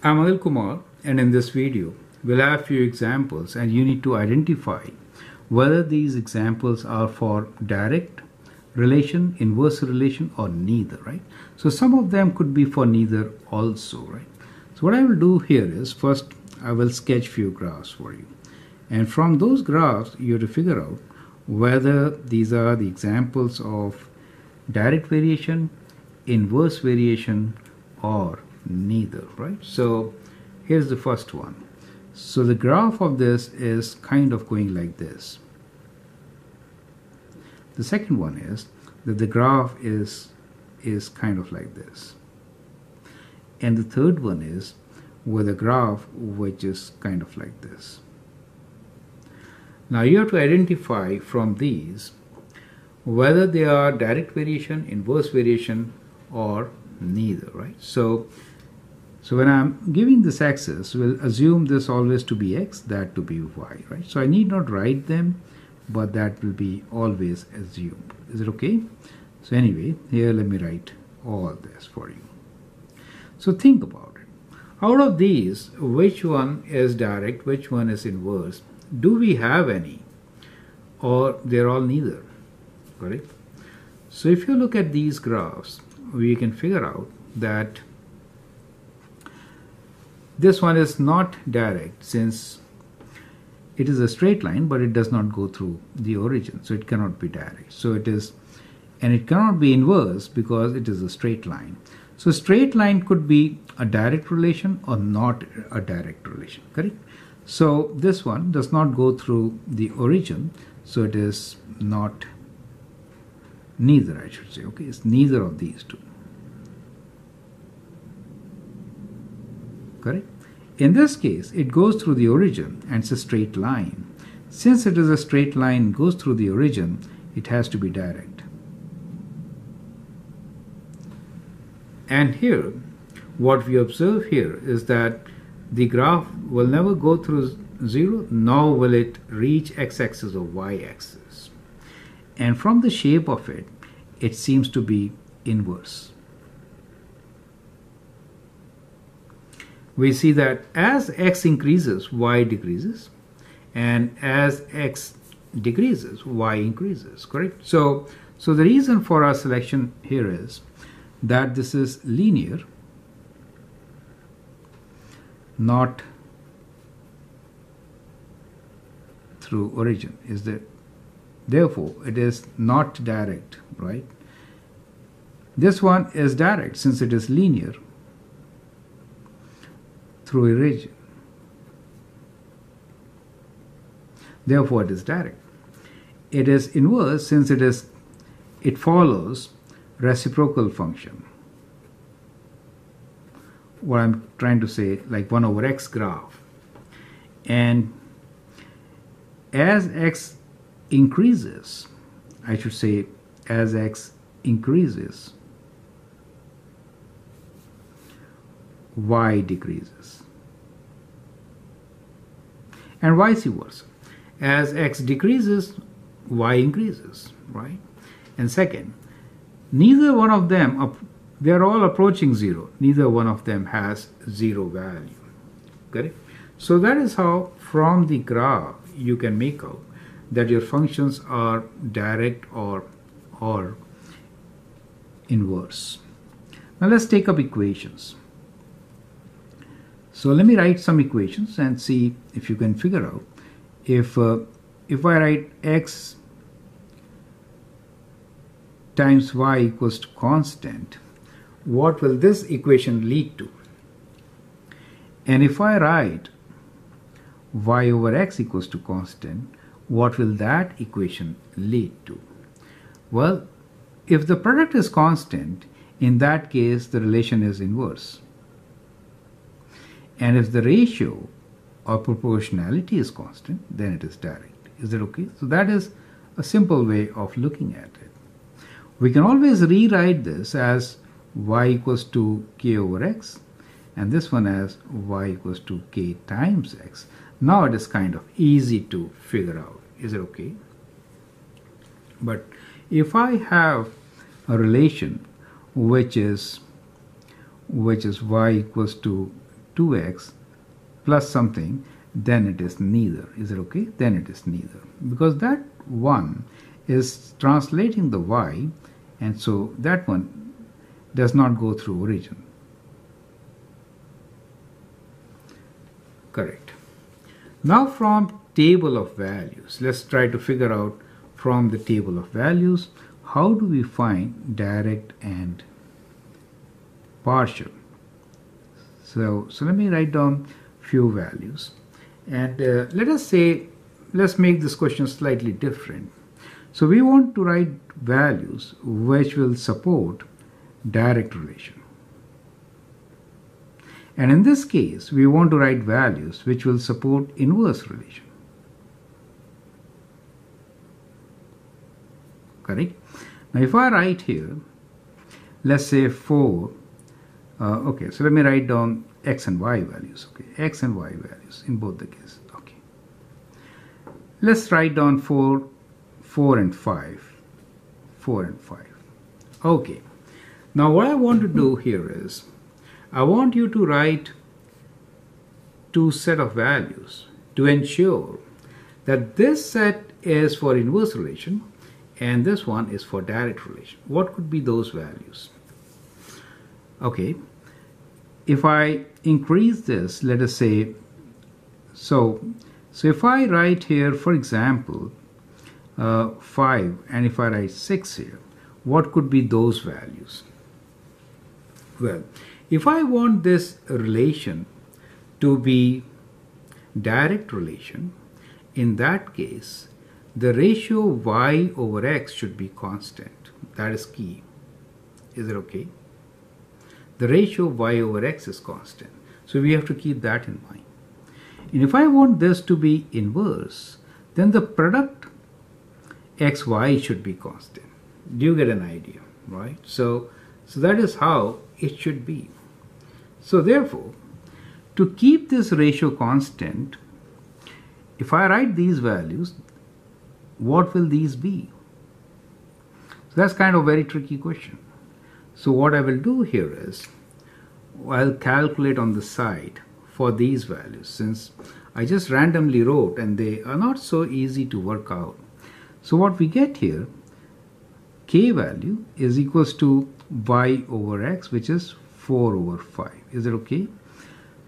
I'm Anil Kumar and in this video we'll have a few examples and you need to identify whether these examples are for direct relation, inverse relation or neither, right? So some of them could be for neither also, right? So what I will do here is first I will sketch few graphs for you. And from those graphs you have to figure out whether these are the examples of direct variation, inverse variation or neither, right? So here's the first one. So the graph of this is kind of going like this. The second one is that the graph is is kind of like this. And the third one is with a graph which is kind of like this. Now you have to identify from these whether they are direct variation, inverse variation or neither, right? So so when I'm giving this axis, we'll assume this always to be x, that to be y, right? So I need not write them, but that will be always assumed. Is it okay? So anyway, here let me write all this for you. So think about it. Out of these, which one is direct, which one is inverse? Do we have any? Or they're all neither, correct? So if you look at these graphs, we can figure out that this one is not direct since it is a straight line but it does not go through the origin so it cannot be direct. So it is and it cannot be inverse because it is a straight line. So straight line could be a direct relation or not a direct relation correct? So this one does not go through the origin so it is not neither I should say okay? It's neither of these two correct? In this case, it goes through the origin and it's a straight line. Since it is a straight line goes through the origin, it has to be direct. And here, what we observe here is that the graph will never go through 0, nor will it reach x-axis or y-axis. And from the shape of it, it seems to be inverse. We see that as x increases, y decreases, and as x decreases, y increases, correct? So, so the reason for our selection here is that this is linear, not through origin, is that therefore it is not direct, right? This one is direct since it is linear through origin. Therefore, it is direct. It is inverse since it is it follows reciprocal function. What I'm trying to say, like 1 over x graph. And as x increases, I should say, as x increases, y decreases. And vice versa. As x decreases, y increases, right? And second, neither one of them, they are all approaching zero. Neither one of them has zero value. Correct? So that is how from the graph you can make out that your functions are direct or, or inverse. Now let's take up equations. So let me write some equations and see if you can figure out if uh, if I write x times y equals to constant, what will this equation lead to? And if I write y over x equals to constant, what will that equation lead to? Well, if the product is constant, in that case the relation is inverse. And if the ratio or proportionality is constant, then it is direct. Is that okay? So that is a simple way of looking at it. We can always rewrite this as y equals to k over x and this one as y equals to k times x. Now it is kind of easy to figure out. Is it okay? But if I have a relation which is which is y equals to 2x plus something, then it is neither. Is it okay? Then it is neither. Because that one is translating the y, and so that one does not go through origin. Correct. Now from table of values, let's try to figure out from the table of values how do we find direct and partial. So, so let me write down few values and uh, let us say let's make this question slightly different. So we want to write values which will support direct relation. And in this case, we want to write values which will support inverse relation. Correct? Now if I write here, let's say 4, uh, okay, so let me write down x and y values, okay, x and y values in both the cases, okay. Let's write down 4, 4 and 5, 4 and 5, okay. Now what I want to do here is, I want you to write two set of values to ensure that this set is for inverse relation and this one is for direct relation. What could be those values? Okay, if I increase this, let us say, so, so if I write here, for example, uh, 5 and if I write 6 here, what could be those values? Well, if I want this relation to be direct relation, in that case, the ratio y over x should be constant. That is key. Is it okay? The ratio y over x is constant. So we have to keep that in mind. And if I want this to be inverse, then the product xy should be constant. Do you get an idea, right? So, so that is how it should be. So therefore, to keep this ratio constant, if I write these values, what will these be? So that's kind of a very tricky question. So what I will do here is, I'll calculate on the side for these values since I just randomly wrote and they are not so easy to work out. So what we get here, k value is equals to y over x which is 4 over 5. Is it okay?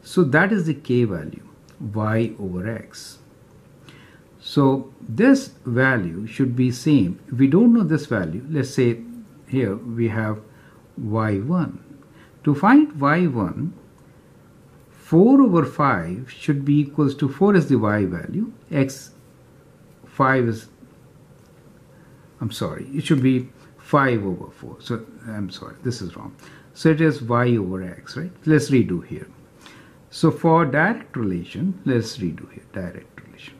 So that is the k value, y over x. So this value should be same. We don't know this value, let's say here we have y1. To find y1, 4 over 5 should be equals to 4 is the y value, x 5 is, I'm sorry, it should be 5 over 4. So I'm sorry, this is wrong. So it is y over x, right? Let's redo here. So for direct relation, let's redo here, direct relation.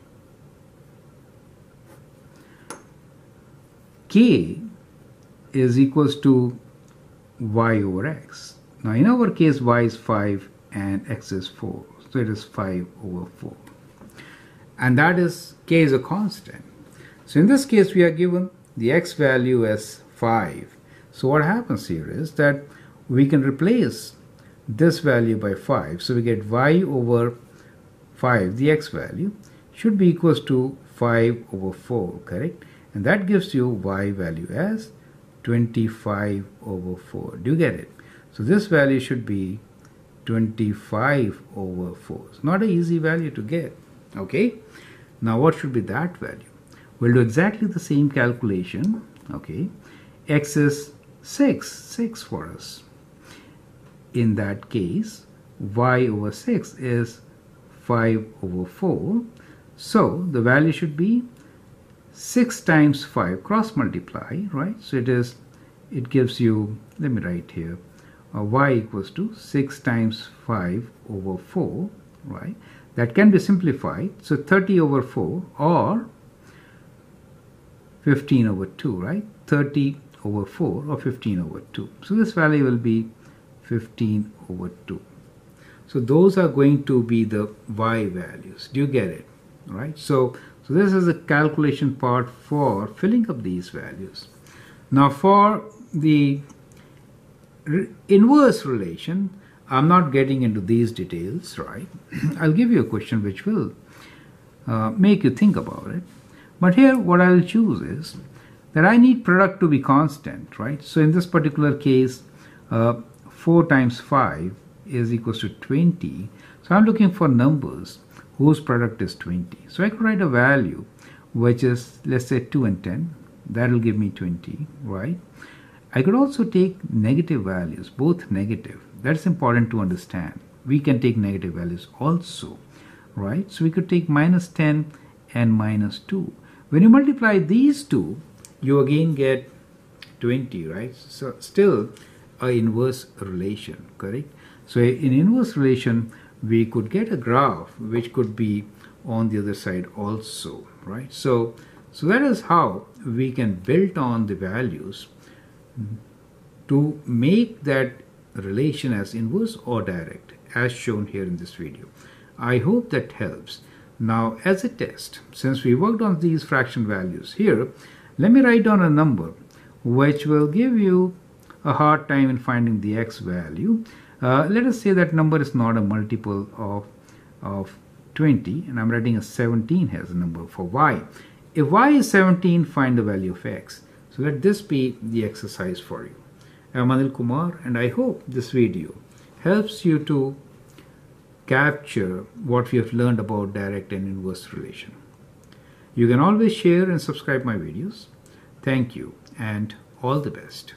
K is equals to y over x. Now in our case, y is 5 and x is 4. So it is 5 over 4. And that is, k is a constant. So in this case, we are given the x value as 5. So what happens here is that we can replace this value by 5. So we get y over 5, the x value, should be equals to 5 over 4, correct? And that gives you y value as 25 over 4. Do you get it? So this value should be 25 over 4. It's not an easy value to get, okay? Now what should be that value? We'll do exactly the same calculation, okay? x is 6, 6 for us in that case y over 6 is 5 over 4 so the value should be 6 times 5 cross multiply right so it is it gives you let me write here uh, y equals to 6 times 5 over 4 right that can be simplified so 30 over 4 or 15 over 2 right 30 over 4 or 15 over 2 so this value will be 15 over 2. So those are going to be the y values. Do you get it? Right? So, so this is the calculation part for filling up these values. Now for the inverse relation, I'm not getting into these details, right? I'll give you a question which will uh, make you think about it. But here, what I'll choose is that I need product to be constant, right? So in this particular case, uh, 4 times 5 is equals to 20. So I'm looking for numbers whose product is 20. So I could write a value which is, let's say 2 and 10. That will give me 20, right? I could also take negative values, both negative. That's important to understand. We can take negative values also, right? So we could take minus 10 and minus 2. When you multiply these two, you again get 20, right? So still a inverse relation, correct? So in inverse relation, we could get a graph which could be on the other side also, right? So, so that is how we can build on the values to make that relation as inverse or direct as shown here in this video. I hope that helps. Now as a test, since we worked on these fraction values here, let me write down a number which will give you a hard time in finding the x value. Uh, let us say that number is not a multiple of, of 20 and I'm writing a 17 as a number for y. If y is 17, find the value of x. So let this be the exercise for you. I'm Anil Kumar and I hope this video helps you to capture what we have learned about direct and inverse relation. You can always share and subscribe my videos. Thank you and all the best.